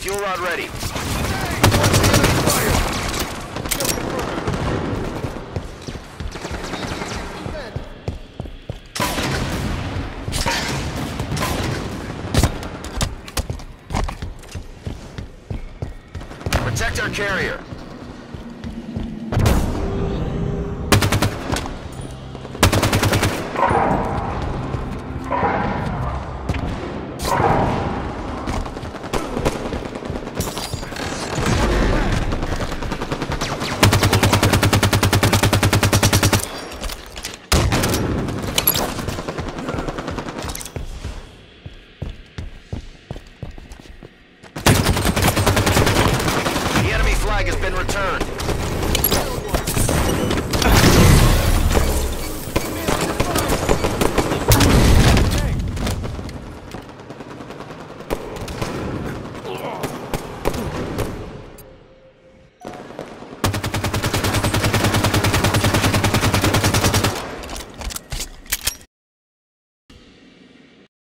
Fuel rod ready. Protect our carrier. turn.